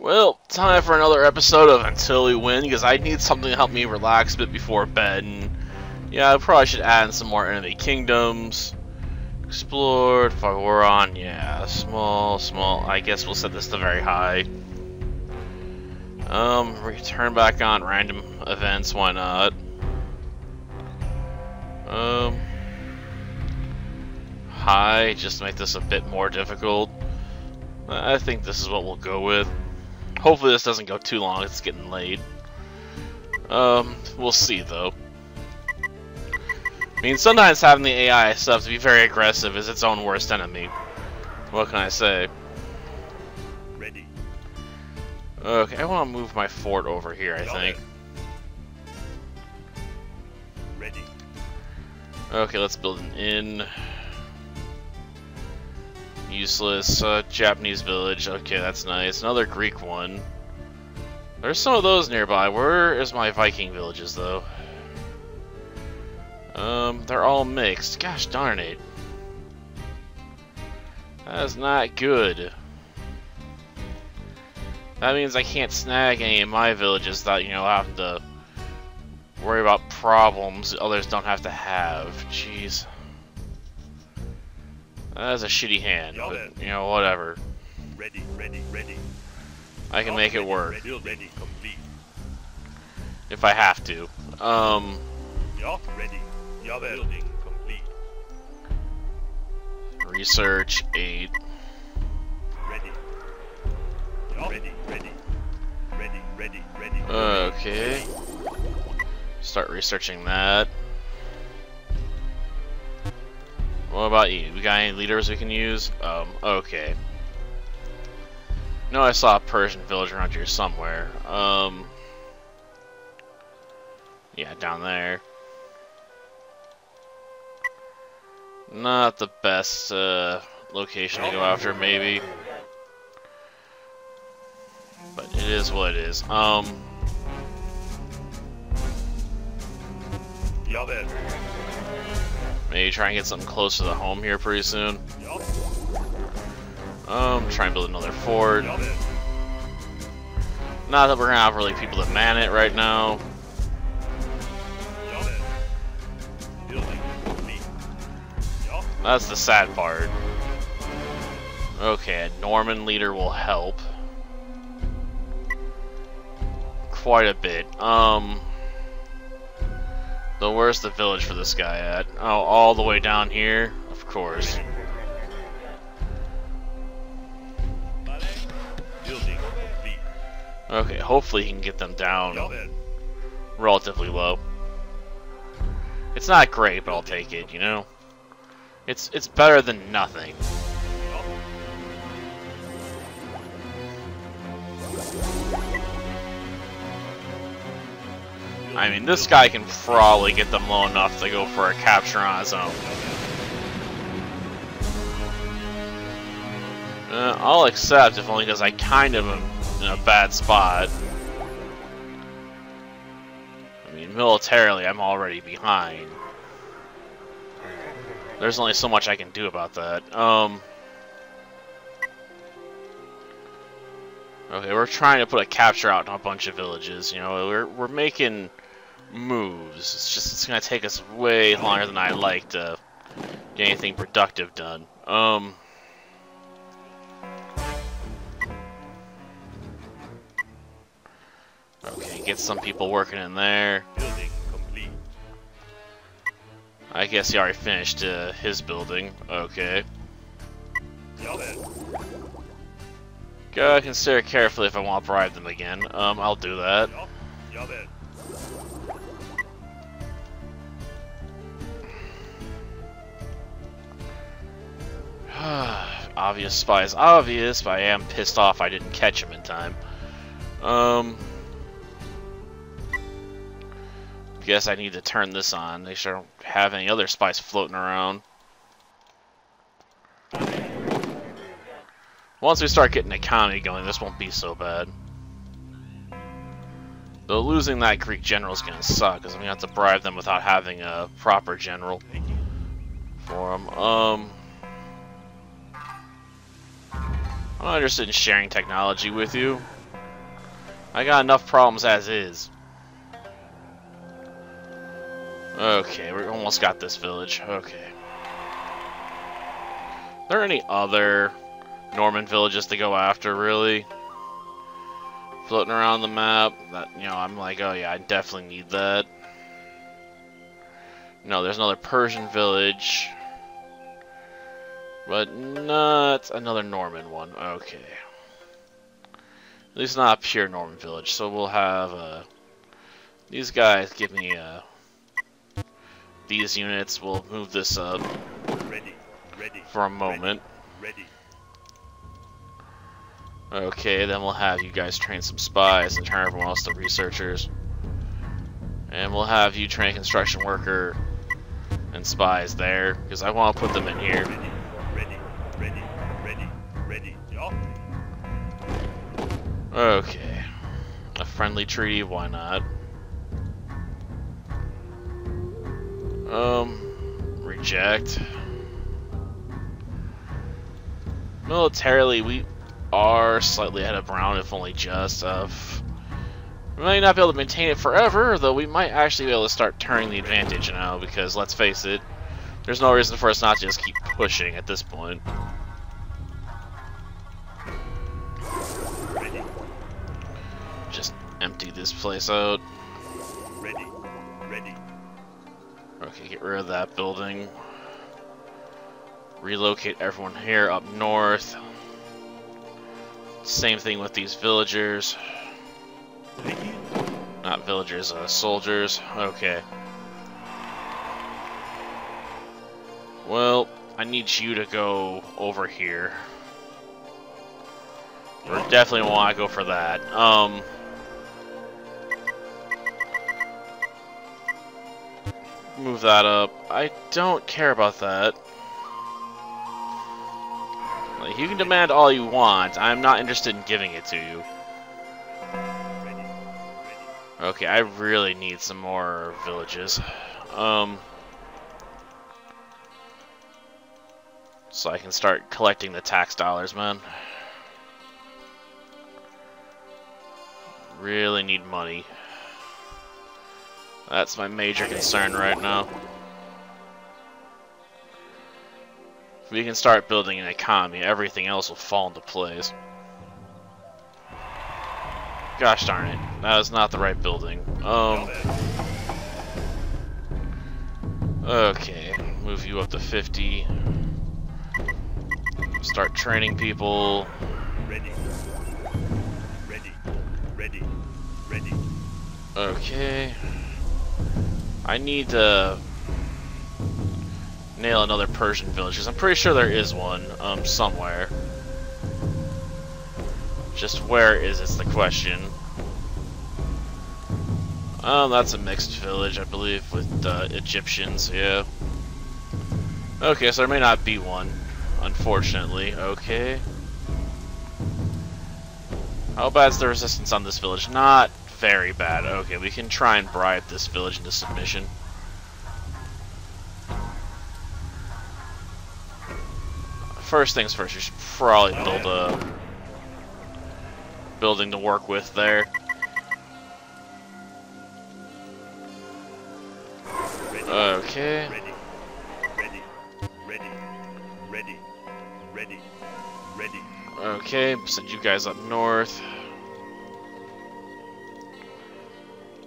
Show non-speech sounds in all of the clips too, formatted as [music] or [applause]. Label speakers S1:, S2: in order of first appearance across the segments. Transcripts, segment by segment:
S1: Well, time for another episode of Until We Win, because I need something to help me relax a bit before bed, and yeah, I probably should add in some more enemy kingdoms. Explored, if I were on, yeah, small, small, I guess we'll set this to very high. Um, return back on random events, why not? Um, high, just to make this a bit more difficult. I think this is what we'll go with. Hopefully this doesn't go too long, it's getting late. Um, we'll see though. I mean, sometimes having the AI stuff to be very aggressive is its own worst enemy. What can I say?
S2: Ready.
S1: Okay, I want to move my fort over here, I think.
S2: Ready.
S1: Okay, let's build an inn. Useless. Uh, Japanese village. Okay, that's nice. Another Greek one. There's some of those nearby. Where is my Viking villages, though? Um, they're all mixed. Gosh darn it. That is not good. That means I can't snag any of my villages that, you know, have to worry about problems others don't have to have. Jeez. That's a shitty hand, but you know, whatever.
S2: Ready, ready, ready.
S1: I can make it work.
S2: Ready, ready, complete.
S1: If I have to. Um.
S2: Ready. Building complete.
S1: Research eight.
S2: Ready. Ready, ready, ready, ready, ready.
S1: Okay. Start researching that. What about you? We got any leaders we can use? Um, okay. No, I saw a Persian village around here somewhere. Um, yeah, down there. Not the best uh, location to go after, maybe. But it is what it is. Um. Maybe try and get something close to the home here pretty soon. Um, try and build another fort. Not that we're gonna have really people to man it right now. That's the sad part. Okay, a Norman leader will help. Quite a bit. Um. So where's the village for this guy at? Oh, all the way down here? Of course. Okay, hopefully he can get them down relatively low. It's not great, but I'll take it, you know? It's it's better than nothing. I mean, this guy can probably get them low enough to go for a capture on his own. Uh, I'll accept, if only because I kind of am in a bad spot. I mean, militarily, I'm already behind. There's only so much I can do about that. Um... Okay, we're trying to put a capture out in a bunch of villages. You know, we're we're making moves. It's just it's gonna take us way longer than I'd like to get anything productive done. Um. Okay, get some people working in there.
S2: Building complete.
S1: I guess he already finished uh, his building. Okay.
S2: Yeah, then.
S1: Gotta consider carefully if I want to bribe them again. Um, I'll do that.
S2: Yeah, yeah, then.
S1: obvious spy is obvious, but I am pissed off I didn't catch him in time. Um, guess I need to turn this on. They sure I don't have any other spies floating around. Once we start getting the economy going, this won't be so bad. Though losing that Greek general is gonna suck, because I'm gonna have to bribe them without having a proper general for them. Um, I'm not interested in sharing technology with you. I got enough problems as is. Okay, we almost got this village. Okay. Are there any other Norman villages to go after, really? Floating around the map, that, you know, I'm like, oh yeah, I definitely need that. No, there's another Persian village. But not another Norman one. Okay. At least not a pure Norman village. So we'll have, uh, these guys give me, uh, these units. We'll move this up
S2: Ready. Ready.
S1: for a moment.
S2: Ready.
S1: Okay, then we'll have you guys train some spies and turn everyone else to researchers. And we'll have you train construction worker and spies there, because I want to put them in here.
S2: Ready. Ready. Ready. Ready.
S1: Okay. A friendly treaty, why not? Um, reject. Militarily, we are slightly ahead of Brown, if only just. Of we may not be able to maintain it forever, though we might actually be able to start turning the advantage now, because let's face it, there's no reason for us not to just keep pushing at this point.
S2: Ready.
S1: Just empty this place out.
S2: Ready. Ready.
S1: Okay, get rid of that building. Relocate everyone here up north. Same thing with these villagers. Not villagers, uh, soldiers. Okay. Well, I need you to go over here. We're definitely want to go for that. Um. Move that up. I don't care about that. You can demand all you want. I'm not interested in giving it to you. Okay, I really need some more villages. Um, so I can start collecting the tax dollars, man. Really need money. That's my major concern right now. If we can start building an economy, everything else will fall into place. Gosh darn it. That was not the right building. Um, okay. Move you up to 50. Start training people.
S2: Ready. Ready. Ready. Ready.
S1: Okay. I need to nail another Persian village, because I'm pretty sure there is one, um, somewhere. Just where is is the question. Um, that's a mixed village, I believe, with uh, Egyptians, yeah. Okay, so there may not be one, unfortunately. Okay. How bad's the resistance on this village? Not very bad. Okay, we can try and bribe this village into submission. First things first, you should probably build a building to work with there. Okay.
S2: Ready. Ready. Ready. Ready. Ready. Ready.
S1: Okay, send you guys up north.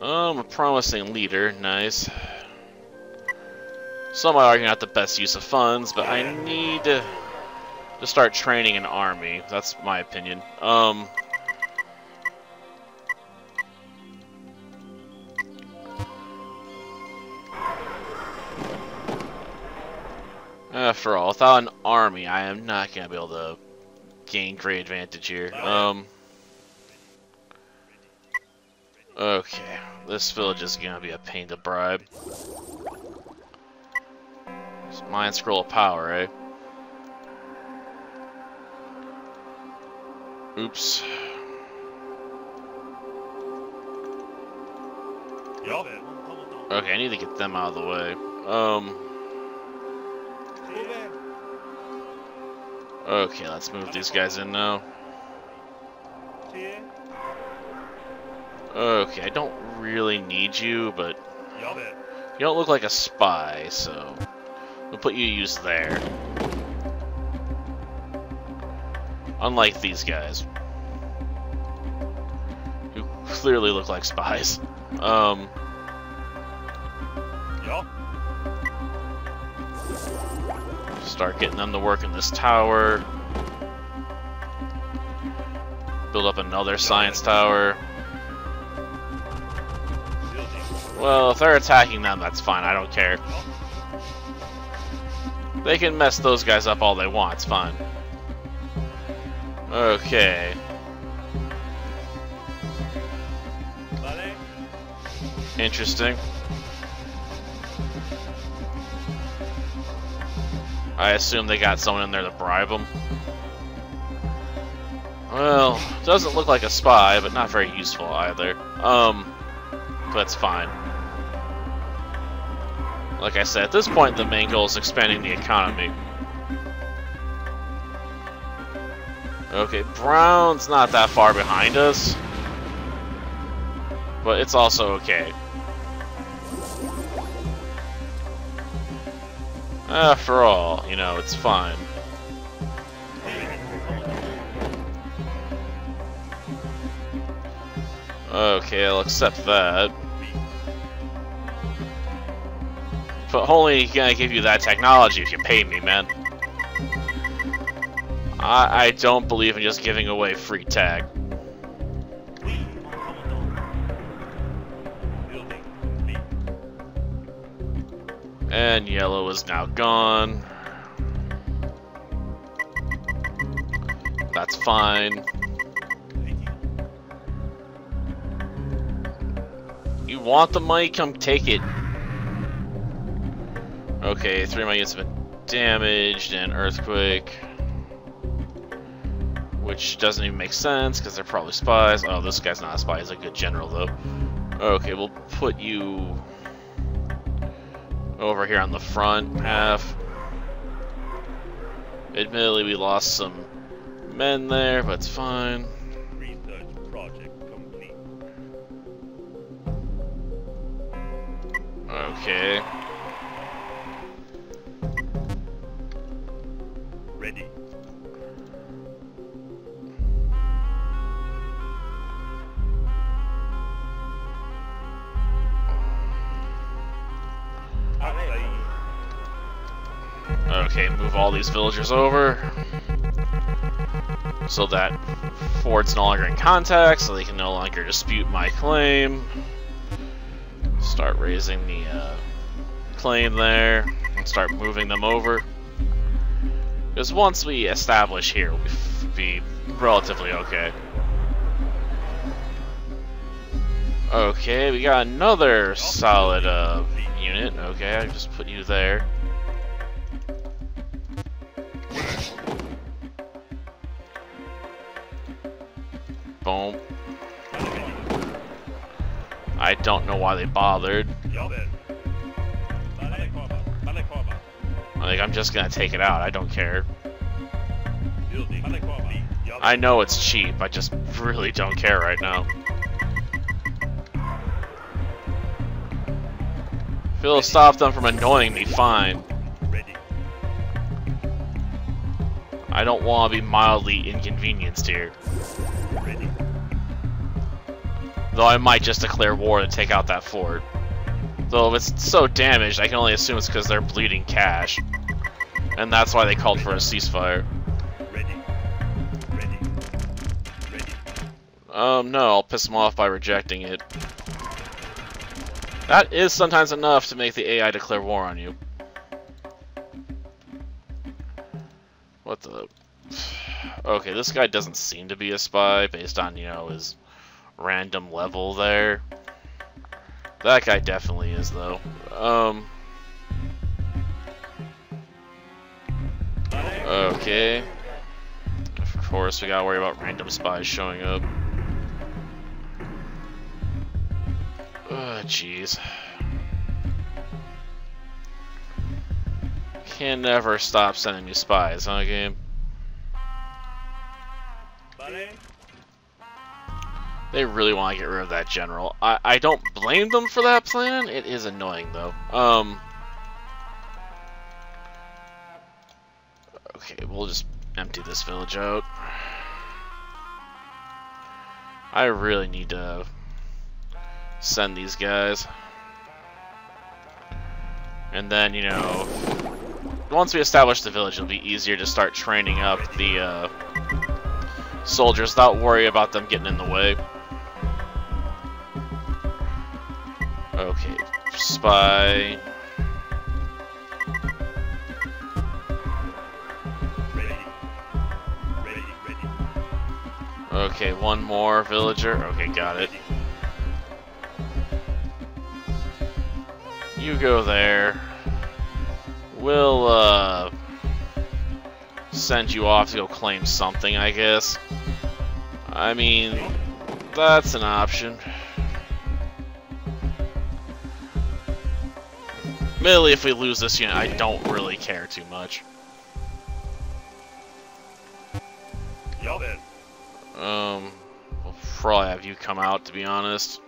S1: Um, a promising leader, nice. Some might argue not the best use of funds, but I need to, to start training an army. That's my opinion. Um, after all, without an army, I am not gonna be able to gain great advantage here. Um. Okay, this village is gonna be a pain to bribe. It's Mind scroll of power, eh? Oops.
S2: Ja.
S1: Okay, I need to get them out of the way. Um. Okay, let's move these guys in now. Okay, I don't really need you, but you don't look like a spy, so we'll put you use there. Unlike these guys, who clearly look like spies. Um, start getting them to work in this tower. Build up another science tower. Well, if they're attacking them, that's fine. I don't care. They can mess those guys up all they want. It's fine. Okay. Interesting. I assume they got someone in there to bribe them. Well, doesn't look like a spy, but not very useful either. Um, it's fine. Like I said, at this point, the main goal is expanding the economy. Okay, Brown's not that far behind us. But it's also okay. Ah, After all, you know, it's fine. Okay, I'll accept that. But only gonna give you that technology if you pay me, man. I, I don't believe in just giving away free
S2: complete.
S1: And yellow is now gone. That's fine.
S2: You
S1: want the money? Come take it. Okay, three of my units have been damaged and earthquake. Which doesn't even make sense because they're probably spies. Oh, this guy's not a spy. He's a good general, though. Okay, we'll put you over here on the front half. Admittedly, we lost some men there, but it's fine.
S2: Research project complete.
S1: Okay. All these villagers over. So that Ford's no longer in contact, so they can no longer dispute my claim. Start raising the uh, claim there, and start moving them over. Because once we establish here, we'll be, relatively okay. Okay, we got another solid uh, unit. Okay, I just put you there. Boom. I don't know why they bothered.
S2: Ja väl. Vale, komma. Vale, komma.
S1: Like, I'm just gonna take it out. I don't care.
S2: Building complete. Ja
S1: I know it's cheap. I just really don't care right now. If it'll stop them from annoying me, fine. I don't want to be mildly inconvenienced here.
S2: Ready.
S1: Though I might just declare war to take out that fort. Though if it's so damaged, I can only assume it's because they're bleeding cash. And that's why they called for a ceasefire.
S2: Ready. Ready. Ready.
S1: Um, no, I'll piss them off by rejecting it. That is sometimes enough to make the AI declare war on you. What the... [sighs] Okay, this guy doesn't seem to be a spy based on, you know, his random level there. That guy definitely is, though. Um, okay. Of course, we gotta worry about random spies showing up. Oh, jeez. Can never stop sending me spies, huh, game? They really want to get rid of that general. I, I don't blame them for that plan. It is annoying, though. Um. Okay, we'll just empty this village out. I really need to send these guys. And then, you know, once we establish the village, it'll be easier to start training up the uh, soldiers without worry about them getting in the way. Okay, spy.
S2: Ready. Ready, ready.
S1: Okay, one more villager. Okay, got it. You go there. We'll, uh, send you off to go claim something, I guess. I mean, that's an option. Admittedly, if we lose this unit, I don't really care too much. Um, we'll probably have you come out, to be honest.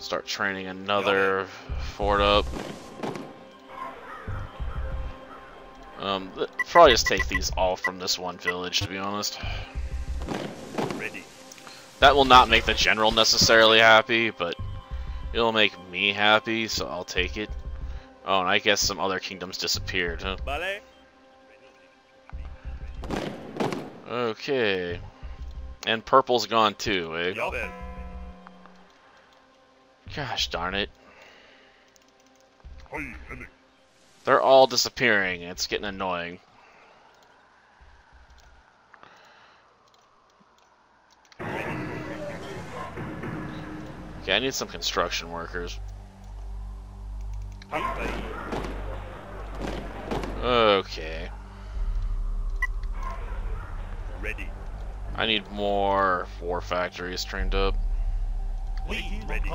S1: Start training another fort up. Um, probably just take these all from this one village, to be honest.
S2: Ready.
S1: That will not make the general necessarily happy, but it'll make me happy, so I'll take it. Oh, and I guess some other kingdoms disappeared, huh? Okay. And purple's gone too, eh?
S2: Then.
S1: Gosh darn it. They're all disappearing. It's getting annoying. Okay, I need some construction workers.
S2: Handberg.
S1: Okay.
S2: Ready.
S1: I need more war factories trained up.
S2: Oui, ready.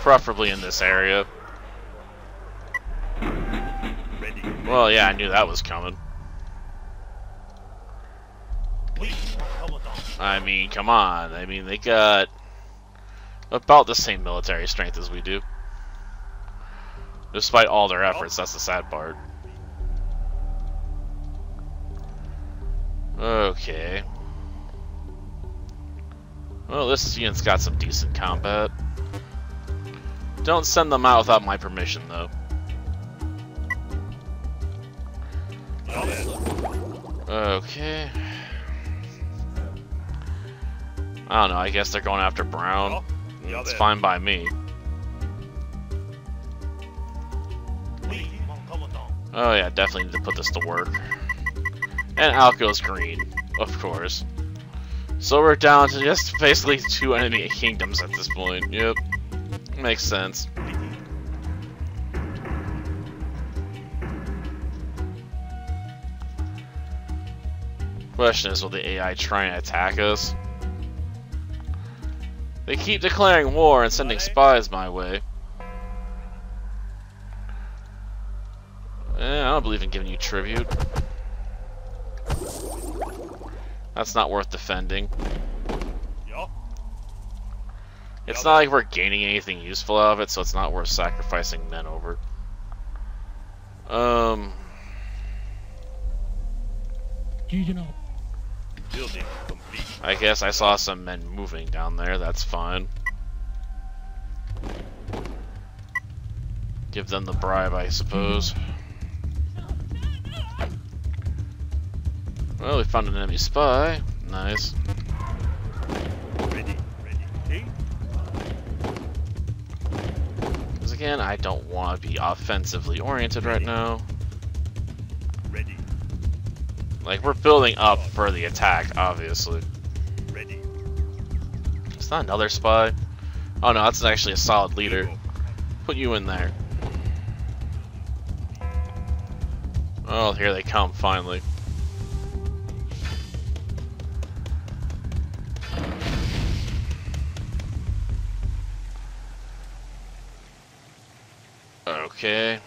S1: Preferably in this area.
S2: Ready.
S1: Well, yeah, I knew that was coming. I mean, come on. I mean, they got about the same military strength as we do. Despite all their efforts, that's the sad part. Okay. Well, this unit's got some decent combat. Don't send them out without my permission, though. Okay. I don't know, I guess they're going after Brown. It's fine by me. Oh yeah, definitely need to put this to work. And out goes green, of course. So we're down to just basically two enemy kingdoms at this point. Yep. Makes sense. Question is, will the AI try and attack us? They keep declaring war and sending spies my way. Don't believe in giving you tribute. That's not worth defending. It's not like we're gaining anything useful out of it, so it's not worth sacrificing men over. Um,
S2: Building complete.
S1: I guess I saw some men moving down there. That's fine. Give them the bribe, I suppose. Well, we found an enemy spy. Nice.
S2: Ready. Ready.
S1: Because again, I don't want to be offensively oriented right now.
S2: Ready.
S1: Like, we're building up for the attack, obviously.
S2: Ready.
S1: It's not another spy. Oh no, that's actually a solid leader. Put you in there. Oh, here they come, finally. Okay.